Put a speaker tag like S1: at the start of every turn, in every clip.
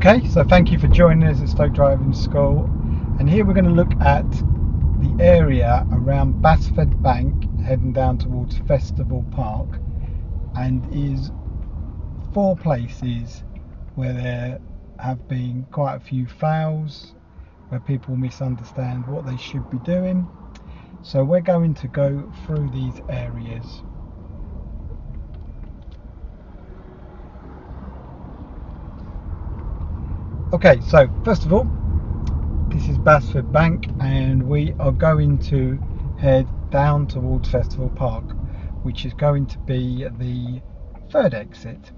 S1: Okay, so thank you for joining us at Stoke Driving School. And here we're going to look at the area around Basford Bank heading down towards Festival Park and is four places where there have been quite a few fouls where people misunderstand what they should be doing. So we're going to go through these areas Okay, so first of all, this is Basford Bank, and we are going to head down towards Festival Park, which is going to be the third exit.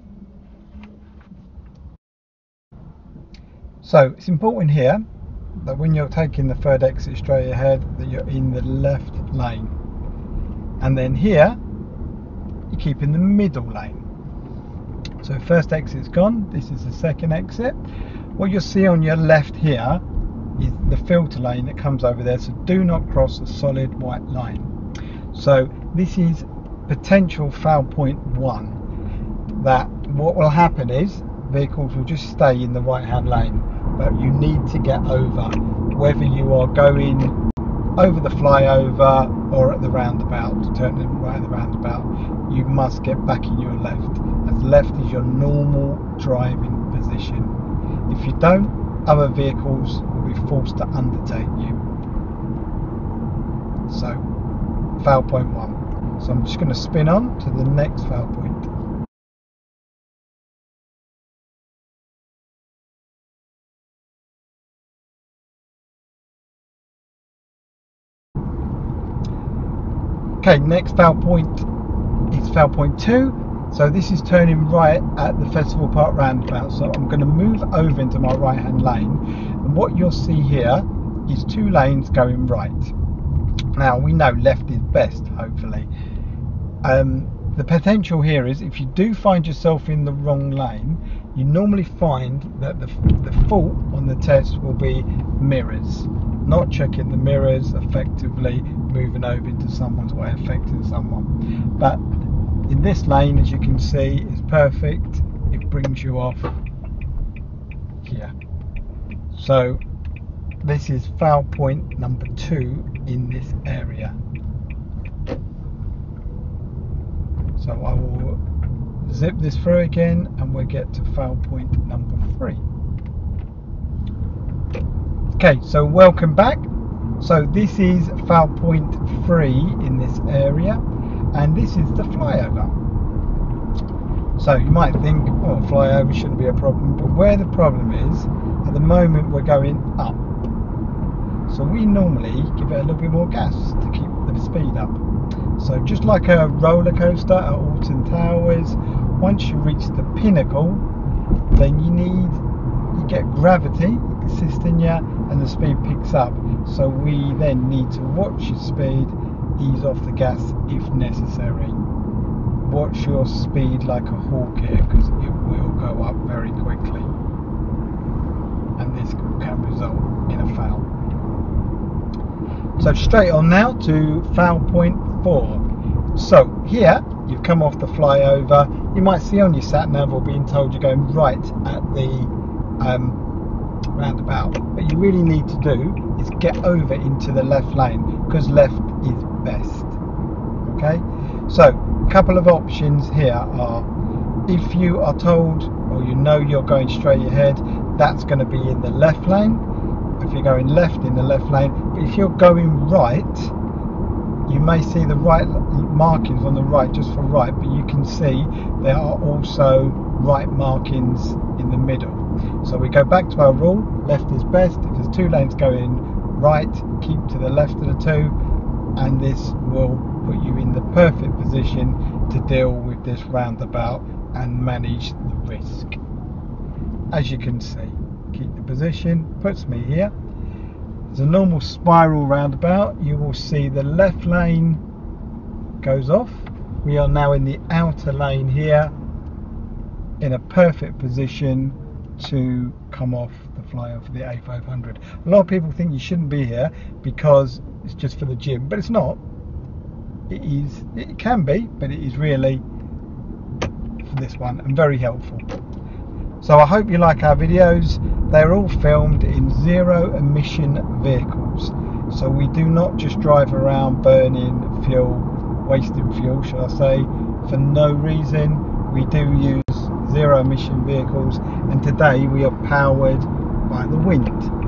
S1: So it's important here that when you're taking the third exit straight ahead, that you're in the left lane, and then here you keep in the middle lane. So first exit's gone. This is the second exit what you'll see on your left here is the filter lane that comes over there so do not cross a solid white line. So this is potential foul point one that what will happen is vehicles will just stay in the right hand lane but you need to get over whether you are going over the flyover or at the roundabout turning right at the roundabout you must get back in your left. As left is your normal driving position if you don't, other vehicles will be forced to undertake you. So, foul point one. So I'm just going to spin on to the next foul point. Okay, next foul point is foul point two. So this is turning right at the Festival Park roundabout. So I'm going to move over into my right hand lane. And what you'll see here is two lanes going right. Now we know left is best, hopefully. Um, the potential here is if you do find yourself in the wrong lane, you normally find that the, the fault on the test will be mirrors. Not checking the mirrors, effectively moving over into someone's way, affecting someone. But in this lane as you can see is perfect. It brings you off here. So this is foul point number two in this area. So I will zip this through again and we'll get to foul point number three. Okay so welcome back. So this is foul point three in this area and this is the flyover. So you might think, oh, flyover shouldn't be a problem, but where the problem is, at the moment we're going up. So we normally give it a little bit more gas to keep the speed up. So just like a roller coaster at Alton Towers, once you reach the pinnacle, then you need, you get gravity assisting you and the speed picks up. So we then need to watch your speed ease off the gas if necessary. Watch your speed like a hawk here because it will go up very quickly and this can result in a foul. So straight on now to foul point four. So here you've come off the flyover. You might see on your sat nav or being told you're going right at the um, roundabout. What you really need to do is get over into the left lane because left is best. Okay, so a couple of options here are if you are told or you know you're going straight ahead, that's going to be in the left lane. If you're going left in the left lane, but if you're going right, you may see the right markings on the right just for right, but you can see there are also right markings in the middle. So we go back to our rule, left is best. If there's two lanes going right, keep to the left of the two, and this will put you in the perfect position to deal with this roundabout and manage the risk. As you can see, keep the position, puts me here. There's a normal spiral roundabout. You will see the left lane goes off. We are now in the outer lane here in a perfect position to come off the flyover the A500. A lot of people think you shouldn't be here because it's just for the gym, but it's not. It is. It can be, but it is really for this one and very helpful. So I hope you like our videos. They're all filmed in zero emission vehicles. So we do not just drive around burning fuel, wasting fuel, shall I say, for no reason. We do use zero emission vehicles and today we are powered by the wind.